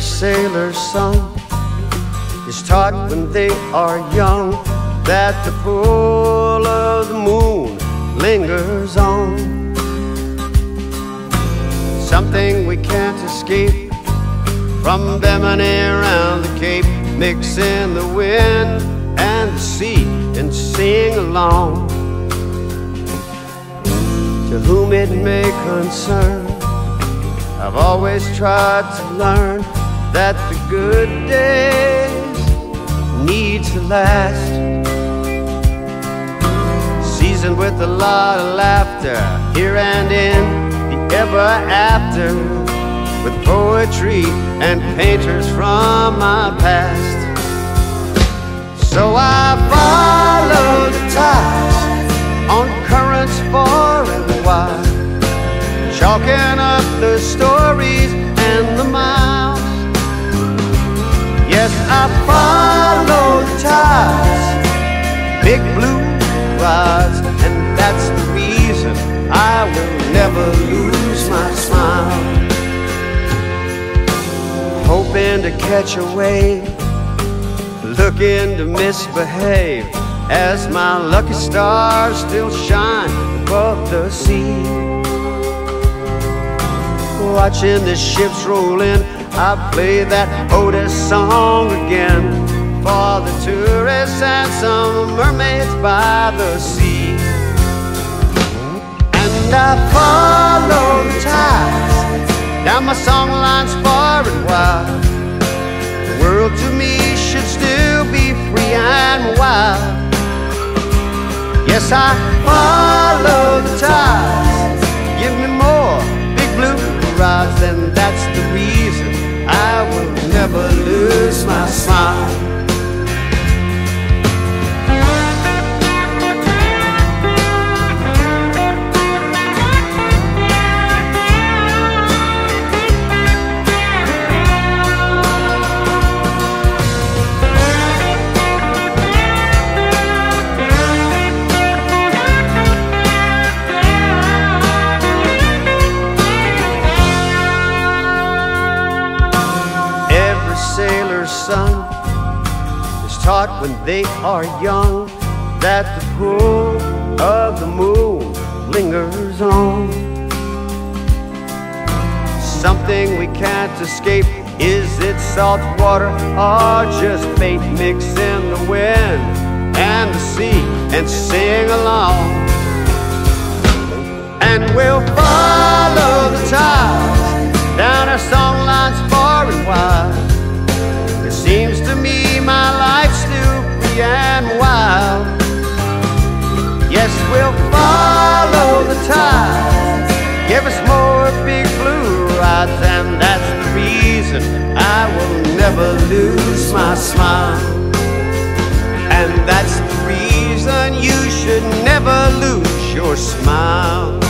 sailor's son is taught when they are young that the pull of the moon lingers on. Something we can't escape from Bimini around the Cape, mixing the wind and the sea and sing along. To whom it may concern, I've always tried to learn that the good days need to last. Seasoned with a lot of laughter, here and in the ever after, with poetry and painters from my past. So I follow the tides on currents far and wide, chalking Hoping to catch a wave, looking to misbehave as my lucky stars still shine above the sea. Watching the ships roll in, I play that Otis song again for the tourists and some mermaids by the sea. And I follow the tides down my song lines Yes, I follow the tides. Give me more big blue rides, and that's the reason I will never lose my smile. Son is taught when they are young that the pull of the moon lingers on. Something we can't escape. Is it salt water or just fate mixing the wind and the sea and sing along? And we'll reason I will never lose my smile. And that's the reason you should never lose your smile.